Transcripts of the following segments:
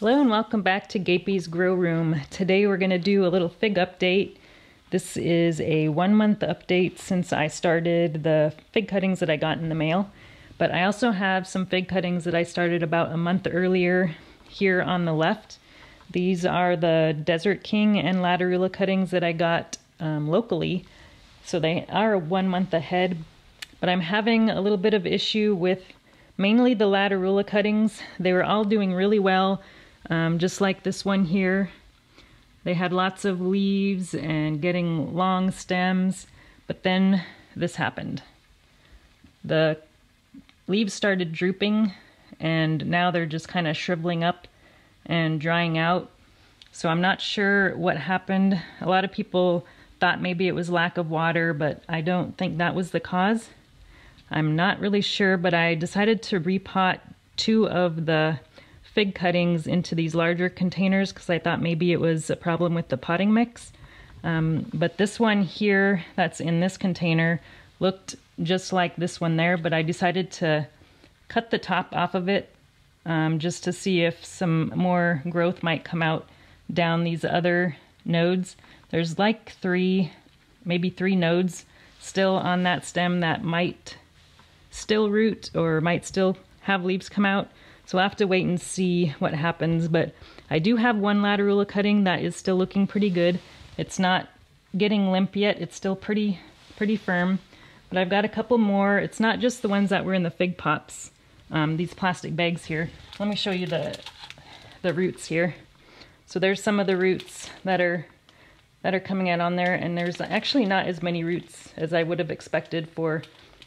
Hello and welcome back to Gapey's Grow Room. Today we're going to do a little fig update. This is a one month update since I started the fig cuttings that I got in the mail. But I also have some fig cuttings that I started about a month earlier here on the left. These are the Desert King and Latarula cuttings that I got um, locally. So they are one month ahead. But I'm having a little bit of issue with mainly the Latarula cuttings. They were all doing really well um, just like this one here. They had lots of leaves and getting long stems, but then this happened. The leaves started drooping and now they're just kind of shriveling up and drying out. So I'm not sure what happened. A lot of people thought maybe it was lack of water, but I don't think that was the cause. I'm not really sure, but I decided to repot two of the fig cuttings into these larger containers because I thought maybe it was a problem with the potting mix. Um, but this one here that's in this container looked just like this one there, but I decided to cut the top off of it um, just to see if some more growth might come out down these other nodes. There's like three, maybe three nodes still on that stem that might still root or might still have leaves come out. So I'll have to wait and see what happens, but I do have one Latarula cutting that is still looking pretty good. It's not getting limp yet, it's still pretty, pretty firm. But I've got a couple more. It's not just the ones that were in the fig pops, um, these plastic bags here. Let me show you the, the roots here. So there's some of the roots that are that are coming out on there and there's actually not as many roots as I would have expected for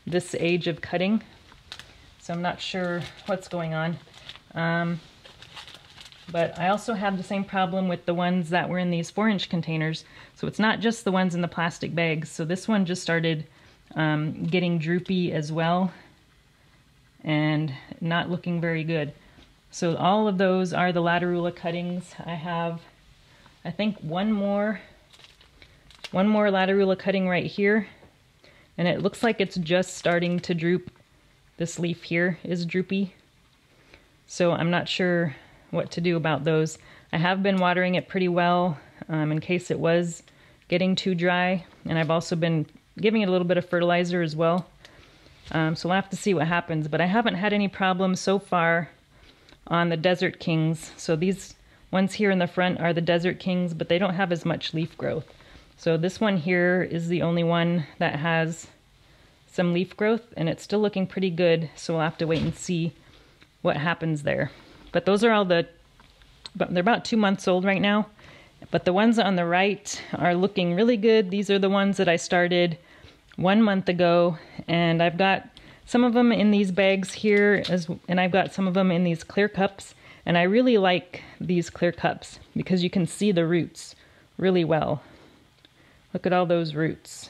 this age of cutting. So I'm not sure what's going on. Um, but I also have the same problem with the ones that were in these four inch containers. So it's not just the ones in the plastic bags. So this one just started um, getting droopy as well and not looking very good. So all of those are the Latarula cuttings. I have, I think one more, one more Latarula cutting right here. And it looks like it's just starting to droop. This leaf here is droopy. So I'm not sure what to do about those. I have been watering it pretty well um, in case it was getting too dry. And I've also been giving it a little bit of fertilizer as well. Um, so we'll have to see what happens. But I haven't had any problems so far on the Desert Kings. So these ones here in the front are the Desert Kings, but they don't have as much leaf growth. So this one here is the only one that has some leaf growth and it's still looking pretty good. So we'll have to wait and see what happens there. But those are all the, but they're about two months old right now. But the ones on the right are looking really good. These are the ones that I started one month ago. And I've got some of them in these bags here, as, and I've got some of them in these clear cups. And I really like these clear cups because you can see the roots really well. Look at all those roots.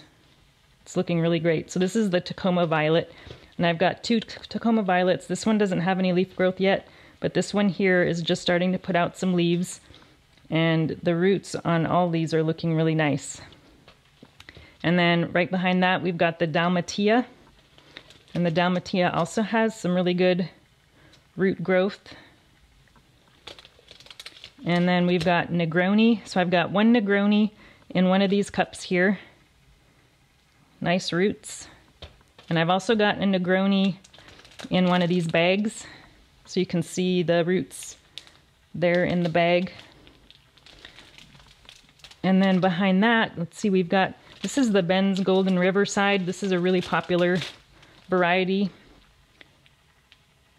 It's looking really great. So this is the Tacoma Violet. And I've got two Tacoma Violets. This one doesn't have any leaf growth yet, but this one here is just starting to put out some leaves. And the roots on all these are looking really nice. And then right behind that, we've got the Dalmatia. And the Dalmatia also has some really good root growth. And then we've got Negroni. So I've got one Negroni in one of these cups here. Nice roots. And I've also got a Negroni in one of these bags. So you can see the roots there in the bag. And then behind that, let's see, we've got, this is the Ben's Golden Riverside. This is a really popular variety.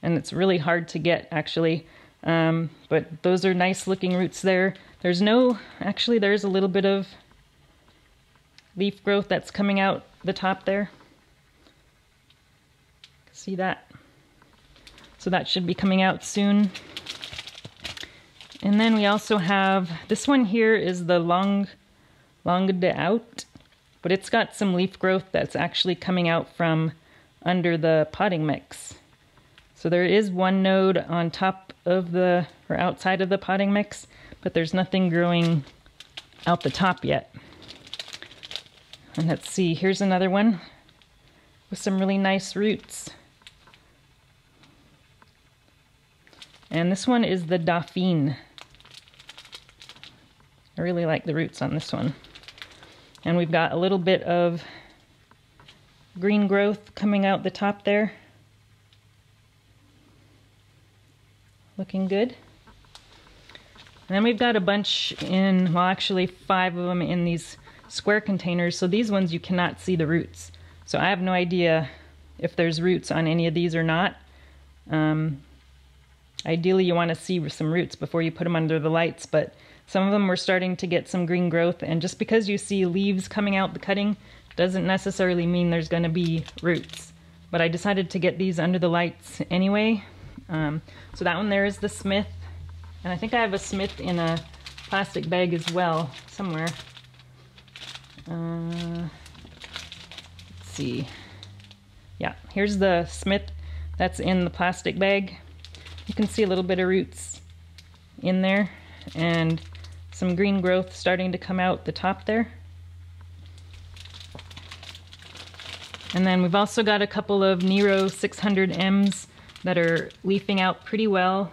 And it's really hard to get, actually. Um, but those are nice looking roots there. There's no, actually there's a little bit of leaf growth that's coming out the top there. See that? So that should be coming out soon. And then we also have, this one here is the long, Longue d'Août, but it's got some leaf growth that's actually coming out from under the potting mix. So there is one node on top of the, or outside of the potting mix, but there's nothing growing out the top yet. And let's see, here's another one with some really nice roots. And this one is the Dauphine. I really like the roots on this one. And we've got a little bit of green growth coming out the top there. Looking good. And then we've got a bunch in, well actually five of them in these square containers. So these ones you cannot see the roots. So I have no idea if there's roots on any of these or not. Um, ideally you want to see some roots before you put them under the lights, but some of them were starting to get some green growth and just because you see leaves coming out the cutting doesn't necessarily mean there's going to be roots. But I decided to get these under the lights anyway. Um, so that one there is the Smith. And I think I have a Smith in a plastic bag as well, somewhere. Let's see. Yeah, here's the Smith that's in the plastic bag. You can see a little bit of roots in there and some green growth starting to come out the top there. And then we've also got a couple of Nero 600Ms that are leafing out pretty well.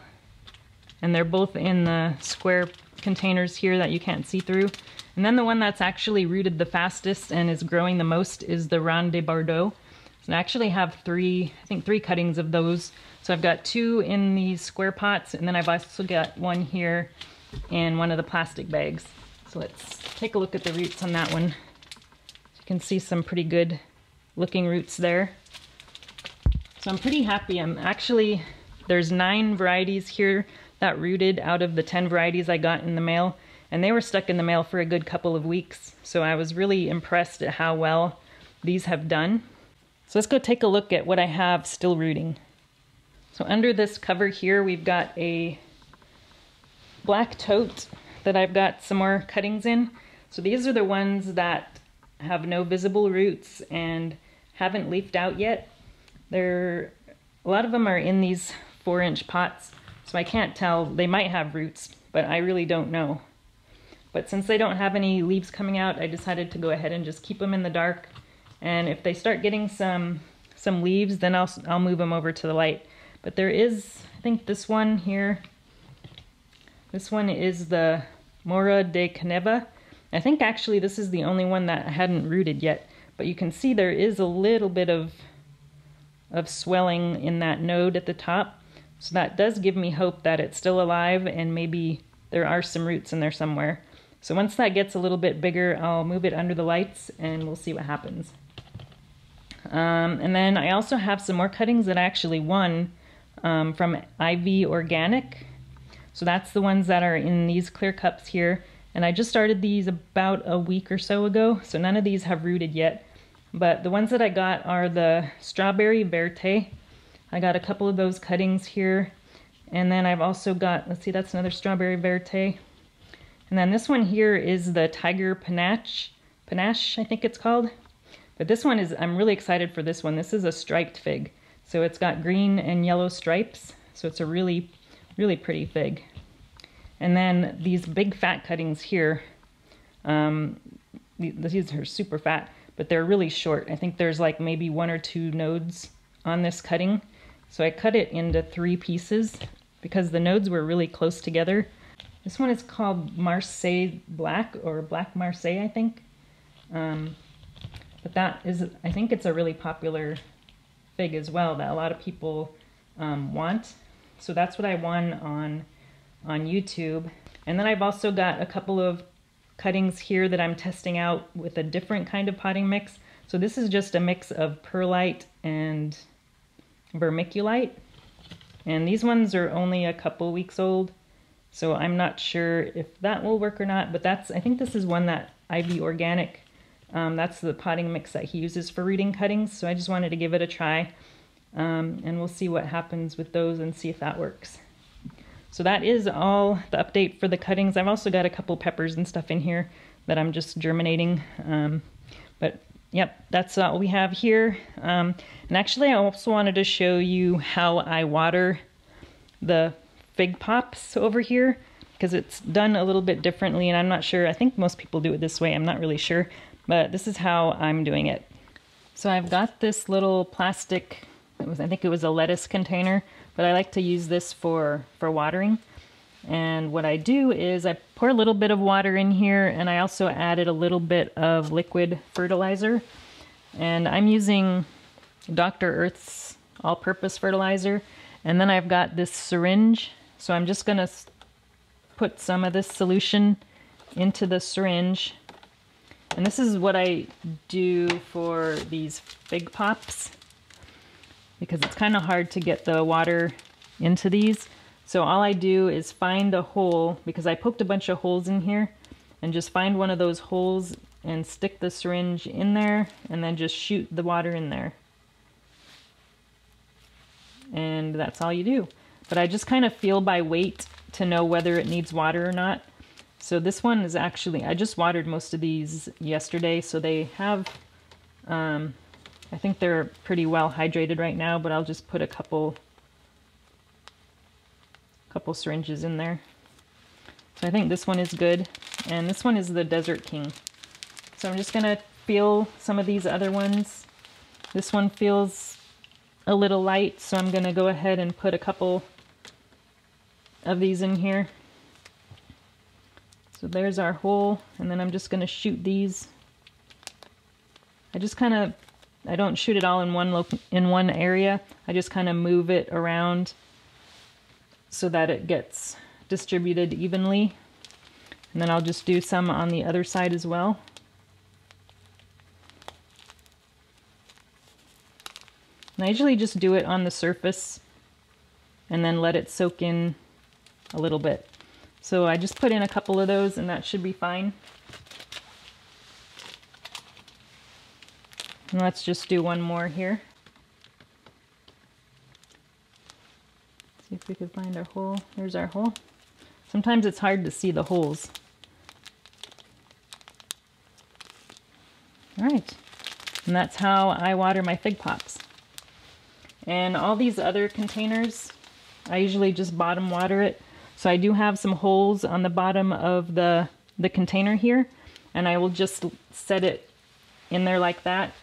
And they're both in the square containers here that you can't see through. And then the one that's actually rooted the fastest and is growing the most is the Rond de Bordeaux. So I actually have three, I think three cuttings of those. So I've got two in these square pots and then I've also got one here in one of the plastic bags. So let's take a look at the roots on that one. You can see some pretty good looking roots there. So I'm pretty happy. I'm actually, there's nine varieties here that rooted out of the 10 varieties I got in the mail. And they were stuck in the mail for a good couple of weeks. So I was really impressed at how well these have done. So let's go take a look at what I have still rooting. So under this cover here, we've got a black tote that I've got some more cuttings in. So these are the ones that have no visible roots and haven't leafed out yet. They're, a lot of them are in these four inch pots, so I can't tell. They might have roots, but I really don't know. But since they don't have any leaves coming out, I decided to go ahead and just keep them in the dark. And if they start getting some some leaves, then I'll, I'll move them over to the light. But there is, I think this one here, this one is the Mora de Caneva. I think actually this is the only one that hadn't rooted yet, but you can see there is a little bit of, of swelling in that node at the top. So that does give me hope that it's still alive and maybe there are some roots in there somewhere. So once that gets a little bit bigger, I'll move it under the lights and we'll see what happens. Um, and then I also have some more cuttings that I actually won um, from IV Organic. So that's the ones that are in these clear cups here. And I just started these about a week or so ago, so none of these have rooted yet. But the ones that I got are the Strawberry Verte. I got a couple of those cuttings here. And then I've also got, let's see, that's another Strawberry Verte. And then this one here is the Tiger Panache, Panache, I think it's called. But this one is, I'm really excited for this one. This is a striped fig. So it's got green and yellow stripes. So it's a really, really pretty fig. And then these big fat cuttings here, um, these are super fat, but they're really short. I think there's like maybe one or two nodes on this cutting. So I cut it into three pieces because the nodes were really close together. This one is called Marseille Black or Black Marseille, I think. Um, but that is, I think it's a really popular fig as well that a lot of people um, want. So that's what I won on on YouTube. And then I've also got a couple of cuttings here that I'm testing out with a different kind of potting mix. So this is just a mix of perlite and vermiculite. And these ones are only a couple weeks old. So I'm not sure if that will work or not, but that's, I think this is one that IV Organic, um, that's the potting mix that he uses for rooting cuttings. So I just wanted to give it a try. Um, and we'll see what happens with those and see if that works. So that is all the update for the cuttings. I've also got a couple peppers and stuff in here that I'm just germinating. Um, but yep, that's all we have here. Um, and actually I also wanted to show you how I water the fig pops over here because it's done a little bit differently and I'm not sure. I think most people do it this way. I'm not really sure, but this is how I'm doing it. So I've got this little plastic, it was, I think it was a lettuce container but I like to use this for, for watering. And what I do is I pour a little bit of water in here and I also added a little bit of liquid fertilizer. And I'm using Dr. Earth's all-purpose fertilizer. And then I've got this syringe. So I'm just gonna put some of this solution into the syringe. And this is what I do for these fig pops because it's kind of hard to get the water into these. So all I do is find a hole, because I poked a bunch of holes in here, and just find one of those holes and stick the syringe in there, and then just shoot the water in there. And that's all you do. But I just kind of feel by weight to know whether it needs water or not. So this one is actually, I just watered most of these yesterday, so they have, um, I think they're pretty well hydrated right now, but I'll just put a couple couple syringes in there. So I think this one is good. And this one is the Desert King. So I'm just to feel some of these other ones. This one feels a little light, so I'm to go ahead and put a couple of these in here. So there's our hole, and then I'm just going to shoot these. I just kind of, I don't shoot it all in one in one area. I just kind of move it around so that it gets distributed evenly. And then I'll just do some on the other side as well. And I usually just do it on the surface and then let it soak in a little bit. So I just put in a couple of those and that should be fine. And let's just do one more here. See if we can find our hole. There's our hole. Sometimes it's hard to see the holes. All right, and that's how I water my fig pops. And all these other containers, I usually just bottom water it. So I do have some holes on the bottom of the, the container here, and I will just set it in there like that,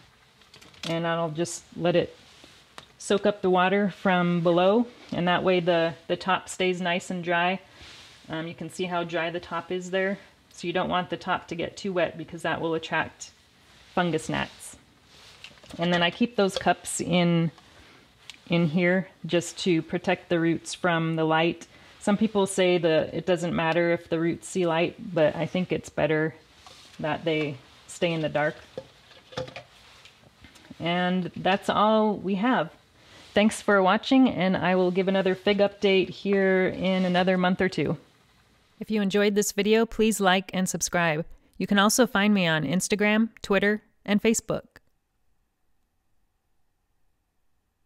and I'll just let it soak up the water from below and that way the, the top stays nice and dry. Um, you can see how dry the top is there. So you don't want the top to get too wet because that will attract fungus gnats. And then I keep those cups in, in here just to protect the roots from the light. Some people say that it doesn't matter if the roots see light, but I think it's better that they stay in the dark. And that's all we have. Thanks for watching, and I will give another fig update here in another month or two. If you enjoyed this video, please like and subscribe. You can also find me on Instagram, Twitter, and Facebook.